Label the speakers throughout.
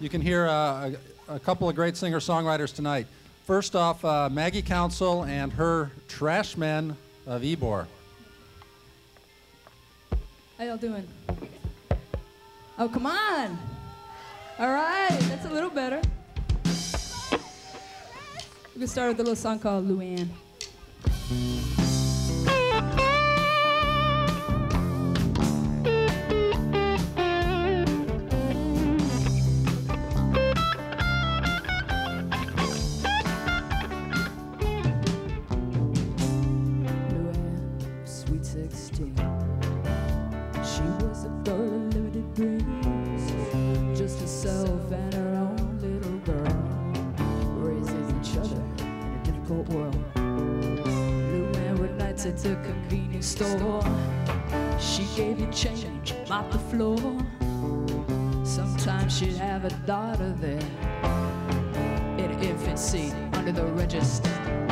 Speaker 1: you can hear uh, a, a couple of great singer songwriters tonight. First off, uh, Maggie Council and her Trash Men of Ybor.
Speaker 2: How y'all doing? Oh, come on. All right, that's a little better. We can start with a little song called Lou Ann. Sweet 16. She was a girl of limited dreams, just herself and her own little girl, raising each other in a difficult world. Lou Ann would nights at the convenience store. She gave you change, mopped the floor. Sometimes she'd have a daughter there in infancy under the register.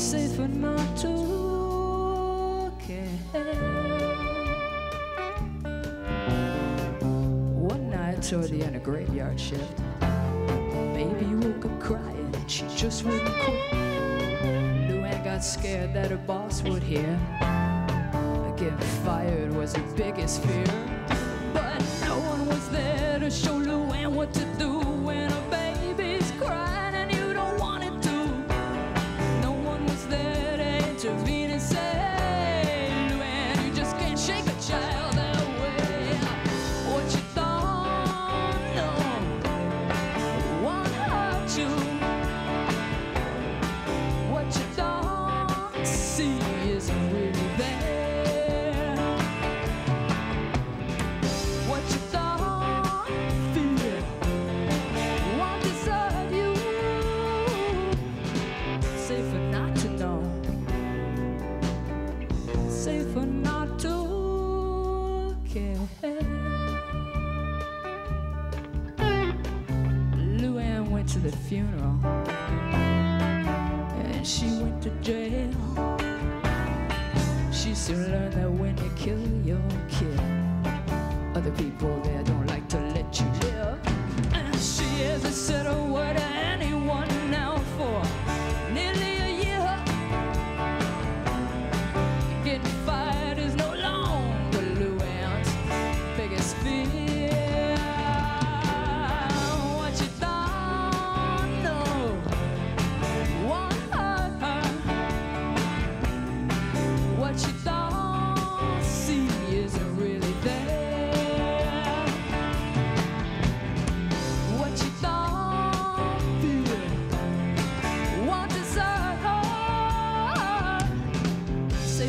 Speaker 2: Safer not to. One night toward the end of graveyard shift, baby woke up crying she just wouldn't quit. Lou Ann got scared that her boss would hear. Getting fired was her biggest fear. To intervene Safer not to care. Lou Ann went to the funeral and she went to jail. She soon learned that when you kill your kid, other people there don't like to let you live.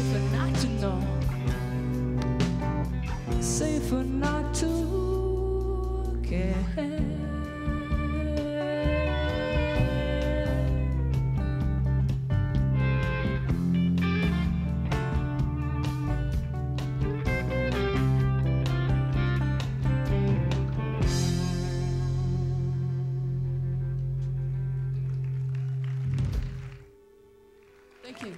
Speaker 2: Safer not to know. Safer not to care. Thank you.